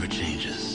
never changes.